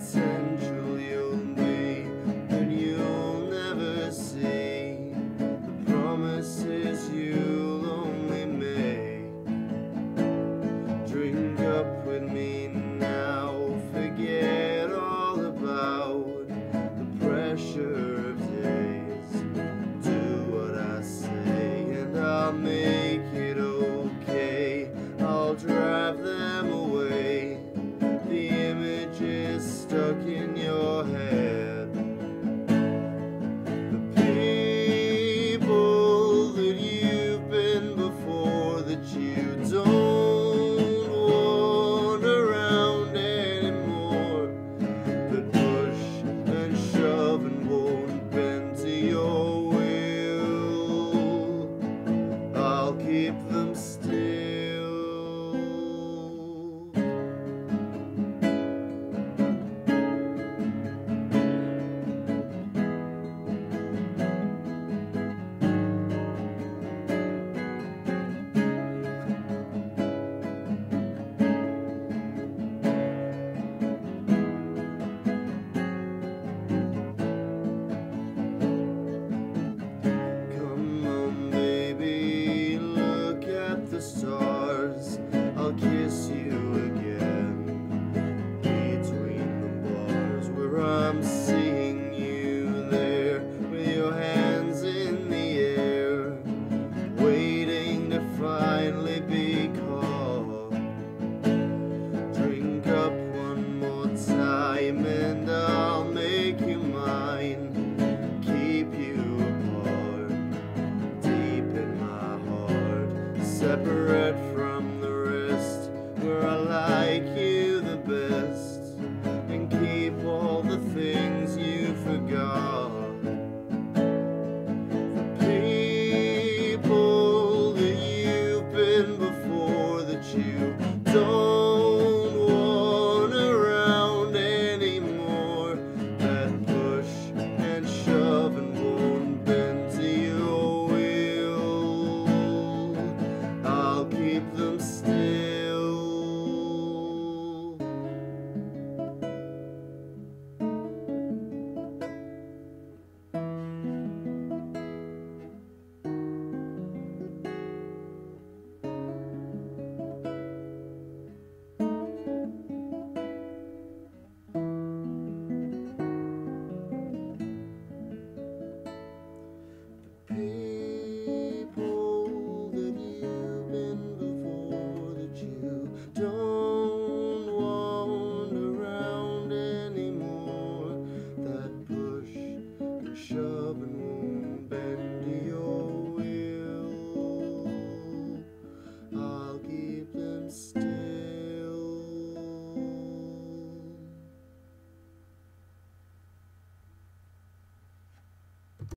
central you'll be and you'll never see the promises you your head. Separate The